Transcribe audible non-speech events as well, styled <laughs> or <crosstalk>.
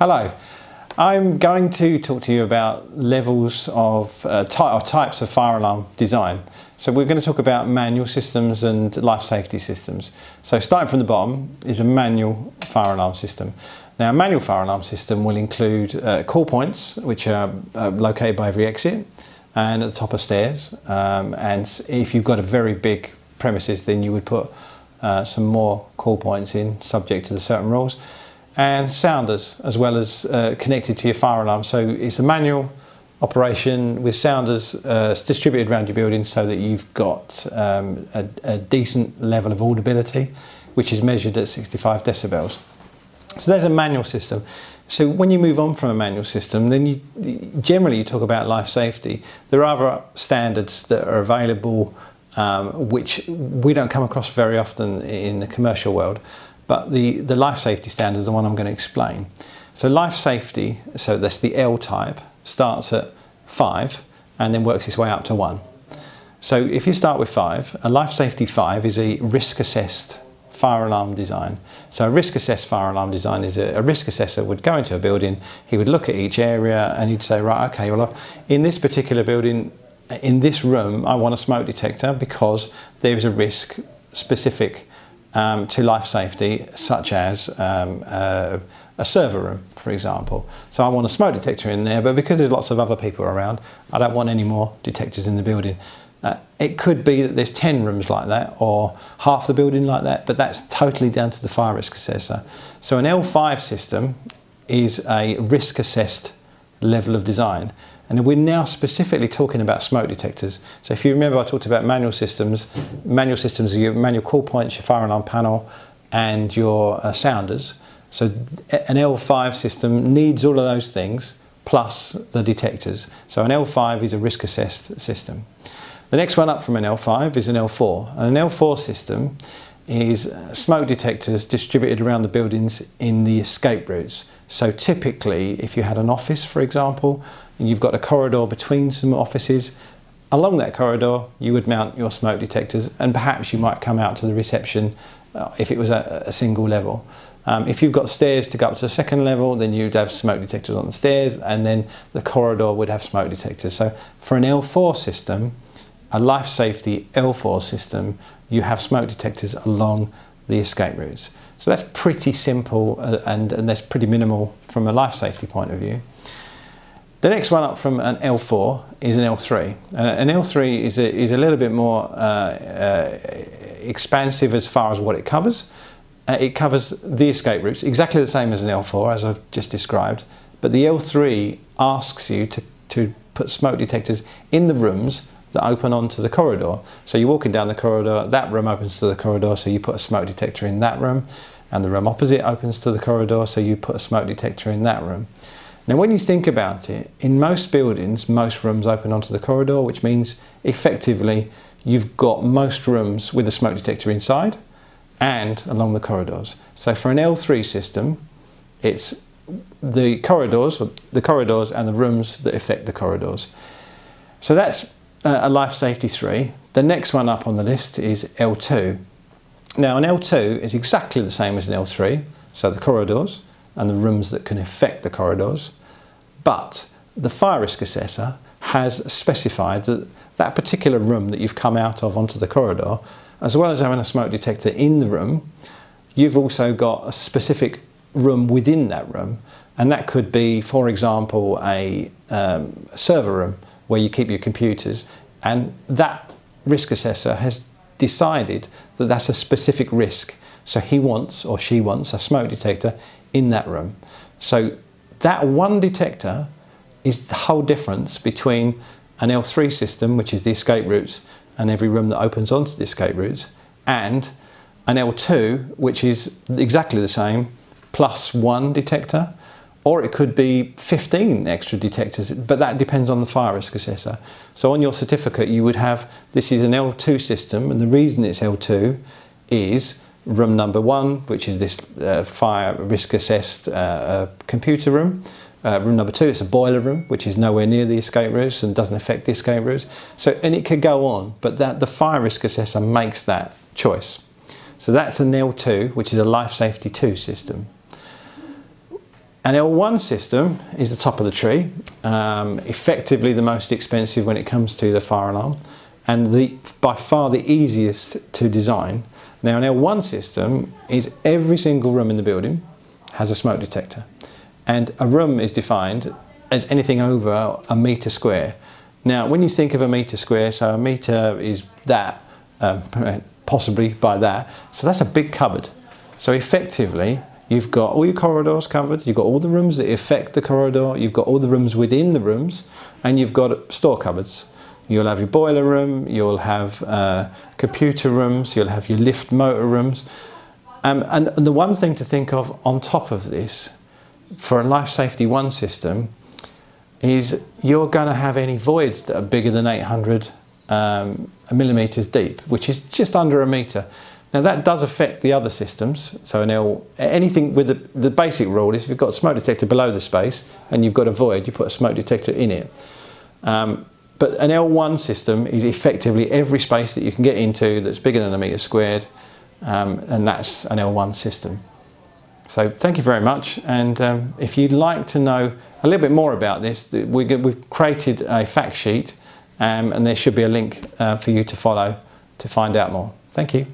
Hello. I'm going to talk to you about levels of uh, ty or types of fire alarm design. So we're going to talk about manual systems and life safety systems. So starting from the bottom is a manual fire alarm system. Now a manual fire alarm system will include uh, call points which are uh, located by every exit and at the top of stairs um, and if you've got a very big premises then you would put uh, some more call points in subject to the certain rules and sounders as well as uh, connected to your fire alarm. So it's a manual operation with sounders uh, distributed around your building so that you've got um, a, a, decent level of audibility which is measured at 65 decibels. So there's a manual system. So when you move on from a manual system, then you generally you talk about life safety. There are other standards that are available um, which we don't come across very often in the commercial world. But the, the life safety standard is the one I'm going to explain. So life safety, so that's the L type, starts at 5 and then works its way up to 1. So if you start with 5, a life safety 5 is a risk assessed fire alarm design. So a risk assessed fire alarm design is a, a, risk assessor would go into a building, he would look at each area and he'd say, right, okay, well, uh, in this particular building, uh, in this room, I want a smoke detector because there is a risk specific um, to life safety, such as um, uh, a server room, for example. So I want a smoke detector in there, but because there's lots of other people around, I don't want any more detectors in the building. Uh, it could be that there's 10 rooms like that or half the building like that, but that's totally down to the fire risk assessor. So an L5 system is a risk assessed level of design. And we're now specifically talking about smoke detectors. So if you remember, I talked about manual systems. Manual systems are your manual call points, your fire alarm panel, and your uh, sounders. So an L5 system needs all of those things plus the detectors. So an L5 is a risk assessed system. The next one up from an L5 is an L4. And an L4 system is uh, smoke detectors distributed around the buildings in the escape routes. So typically, if you had an office, for example, and you've got a corridor between some offices, along that corridor you would mount your smoke detectors and perhaps you might come out to the reception uh, if it was a, a single level. Um, if you've got stairs to go up to the second level, then you'd have smoke detectors on the stairs and then the corridor would have smoke detectors. So for an L4 system, a life safety L4 system, you have smoke detectors along the escape routes. So that's pretty simple uh, and, and that's pretty minimal from a life safety point of view. The next one up from an L4 is an L3. And an L3 is a, is a little bit more uh, uh, expansive as far as what it covers. Uh, it covers the escape routes, exactly the same as an L4 as I've just described. But the L3 asks you to, to put smoke detectors in the rooms that open onto the corridor. So you're walking down the corridor, that room opens to the corridor, so you put a smoke detector in that room, and the room opposite opens to the corridor, so you put a smoke detector in that room. Now when you think about it, in most buildings, most rooms open onto the corridor, which means effectively you've got most rooms with a smoke detector inside and along the corridors. So for an L3 system, it's the corridors, the corridors and the rooms that affect the corridors. So that's a life safety 3. The next one up on the list is L2. Now an L2 is exactly the same as an L3, so the corridors and the rooms that can affect the corridors, but the fire risk assessor has specified that that particular room that you've come out of onto the corridor, as well as having a smoke detector in the room, you've also got a specific room within that room, and that could be, for example, a um, server room where you keep your computers. And that risk assessor has decided that that's a specific risk. So he wants or she wants a smoke detector in that room. So that one detector is the whole difference between an L3 system, which is the escape routes and every room that opens onto the escape routes, and an L2, which is exactly the same, plus one detector or it could be 15 extra detectors, but that depends on the fire risk assessor. So on your certificate, you would have this is an L2 system, and the reason it's L2 is room number one, which is this uh, fire risk assessed uh, uh, computer room. Uh, room number two, it's a boiler room, which is nowhere near the escape routes and doesn't affect the escape routes. So, and it could go on, but that the fire risk assessor makes that choice. So that's an L2, which is a life safety 2 system. An L1 system is the top of the tree, um, effectively the most expensive when it comes to the fire alarm, and the, by far the easiest to design. Now, an L1 system is every single room in the building has a smoke detector, and a room is defined as anything over a metre square. Now, when you think of a metre square, so a metre is that, um, <laughs> possibly by that, so that's a big cupboard. So effectively, You've got all your corridors covered, you've got all the rooms that affect the corridor, you've got all the rooms within the rooms, and you've got store cupboards. You'll have your boiler room, you'll have uh, computer rooms, you'll have your lift motor rooms. Um, and, and the one thing to think of on top of this, for a Life Safety One system, is you're going to have any voids that are bigger than 800 um, millimetres deep, which is just under a metre. Now that does affect the other systems. So an L, anything with the, the basic rule is if you've got a smoke detector below the space and you've got a void, you put a smoke detector in it. Um, but an L1 system is effectively every space that you can get into that's bigger than a metre squared, um, and that's an L1 system. So thank you very much. And um, if you'd like to know a little bit more about this, we've created a fact sheet, um, and there should be a link uh, for you to follow to find out more. Thank you.